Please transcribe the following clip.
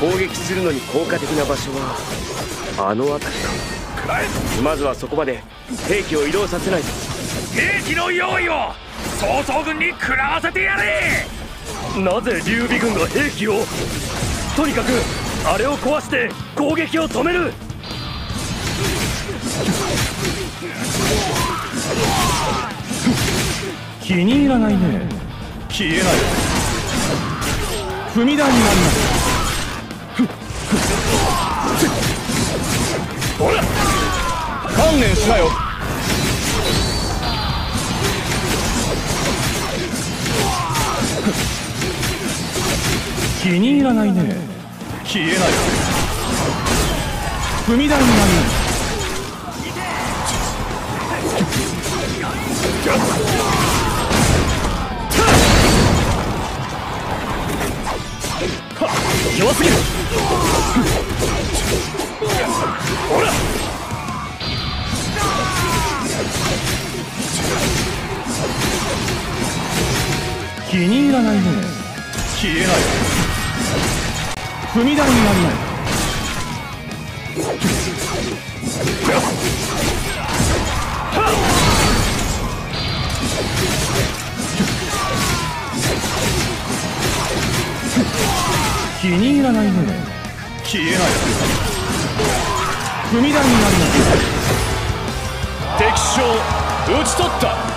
攻撃するのに効果的な場所はあの辺りかまずはそこまで兵器を移動させないと。兵器の用意を曹操軍に食らわせてやれ。なぜ劉備軍が兵器を？とにかくあれを壊して攻撃を止める。気に入らないね。消えない。踏み台になりますほら観念しなよ。気に入らないね。消えない。踏み台になり弱すぎる。ほら。気に入らないね。消えない。踏み台になりない気に入らないね消えない。踏み台になります。敵将討ち取った。